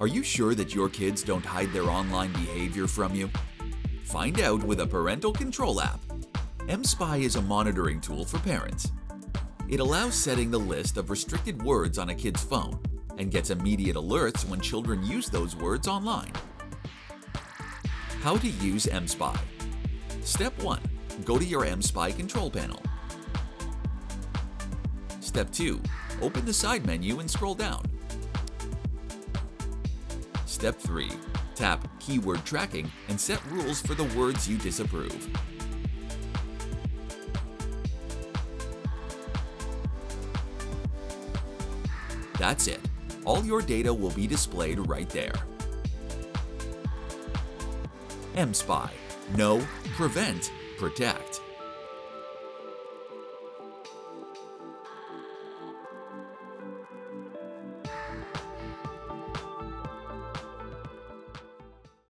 Are you sure that your kids don't hide their online behavior from you? Find out with a parental control app. MSpy is a monitoring tool for parents. It allows setting the list of restricted words on a kid's phone and gets immediate alerts when children use those words online. How to use MSpy Step 1. Go to your MSpy control panel. Step 2. Open the side menu and scroll down. Step 3. Tap Keyword Tracking and set rules for the words you disapprove. That's it. All your data will be displayed right there. MSpy. Know, prevent, protect.